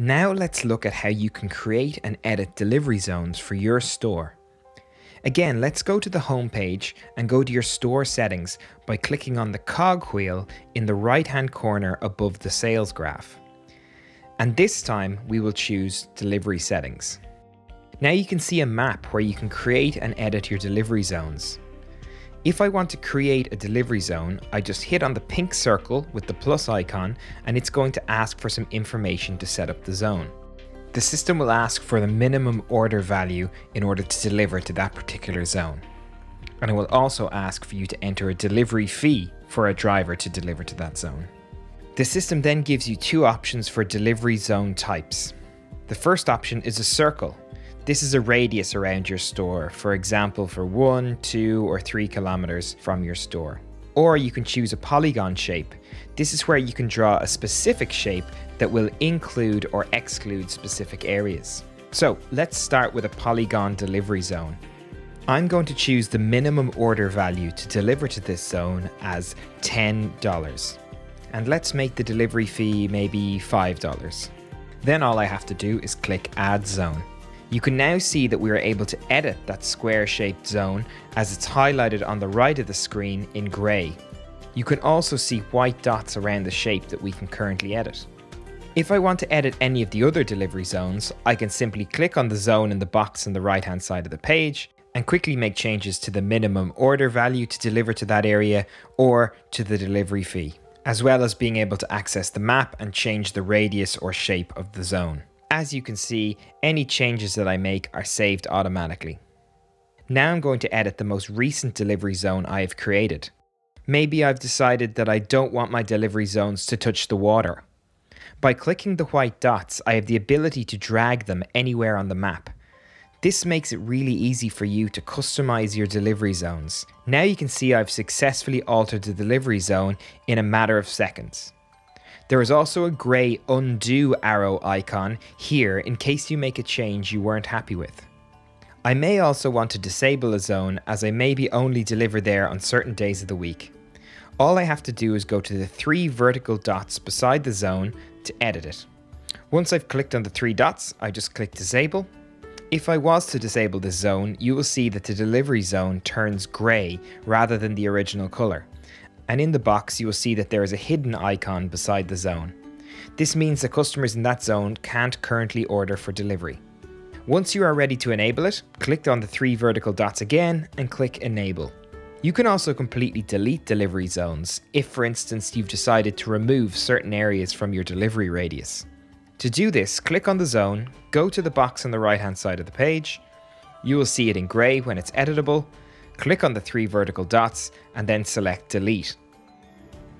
Now let's look at how you can create and edit delivery zones for your store. Again, let's go to the home page and go to your store settings by clicking on the cog wheel in the right hand corner above the sales graph. And this time we will choose delivery settings. Now you can see a map where you can create and edit your delivery zones. If I want to create a delivery zone, I just hit on the pink circle with the plus icon and it's going to ask for some information to set up the zone. The system will ask for the minimum order value in order to deliver to that particular zone. And it will also ask for you to enter a delivery fee for a driver to deliver to that zone. The system then gives you two options for delivery zone types. The first option is a circle, this is a radius around your store, for example, for one, two, or three kilometers from your store. Or you can choose a polygon shape. This is where you can draw a specific shape that will include or exclude specific areas. So let's start with a polygon delivery zone. I'm going to choose the minimum order value to deliver to this zone as $10. And let's make the delivery fee maybe $5. Then all I have to do is click Add Zone. You can now see that we are able to edit that square shaped zone as it's highlighted on the right of the screen in grey. You can also see white dots around the shape that we can currently edit. If I want to edit any of the other delivery zones, I can simply click on the zone in the box on the right hand side of the page and quickly make changes to the minimum order value to deliver to that area or to the delivery fee, as well as being able to access the map and change the radius or shape of the zone. As you can see, any changes that I make are saved automatically. Now I'm going to edit the most recent delivery zone I have created. Maybe I've decided that I don't want my delivery zones to touch the water. By clicking the white dots, I have the ability to drag them anywhere on the map. This makes it really easy for you to customize your delivery zones. Now you can see I've successfully altered the delivery zone in a matter of seconds. There is also a grey undo arrow icon here in case you make a change you weren't happy with. I may also want to disable a zone as I maybe only deliver there on certain days of the week. All I have to do is go to the three vertical dots beside the zone to edit it. Once I've clicked on the three dots, I just click disable. If I was to disable this zone, you will see that the delivery zone turns grey rather than the original colour and in the box you will see that there is a hidden icon beside the zone. This means that customers in that zone can't currently order for delivery. Once you are ready to enable it, click on the three vertical dots again and click Enable. You can also completely delete delivery zones if, for instance, you've decided to remove certain areas from your delivery radius. To do this, click on the zone, go to the box on the right hand side of the page. You will see it in grey when it's editable, click on the three vertical dots and then select delete.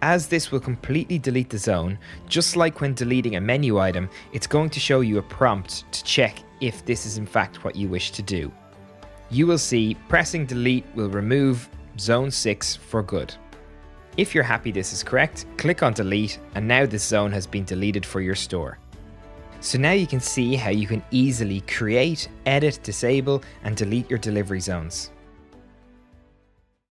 As this will completely delete the zone, just like when deleting a menu item, it's going to show you a prompt to check if this is in fact what you wish to do. You will see pressing delete will remove zone 6 for good. If you're happy this is correct, click on delete and now this zone has been deleted for your store. So now you can see how you can easily create, edit, disable and delete your delivery zones.